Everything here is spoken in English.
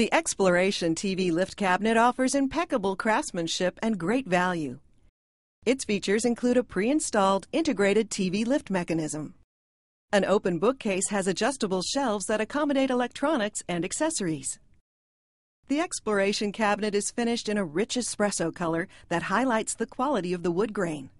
The Exploration TV lift cabinet offers impeccable craftsmanship and great value. Its features include a pre-installed integrated TV lift mechanism. An open bookcase has adjustable shelves that accommodate electronics and accessories. The Exploration cabinet is finished in a rich espresso color that highlights the quality of the wood grain.